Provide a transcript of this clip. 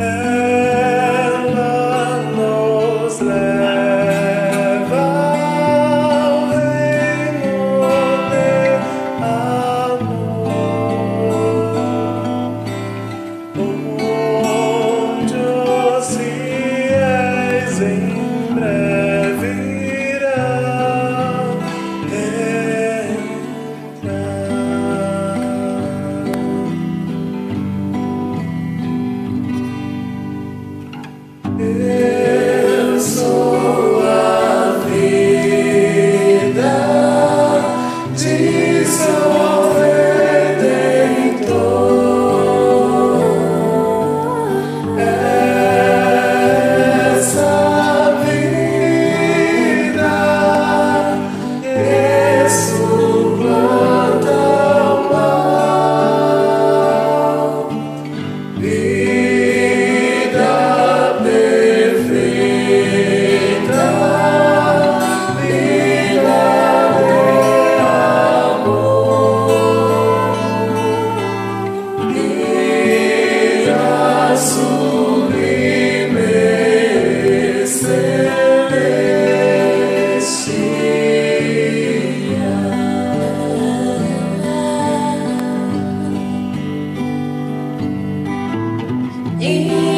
Ela In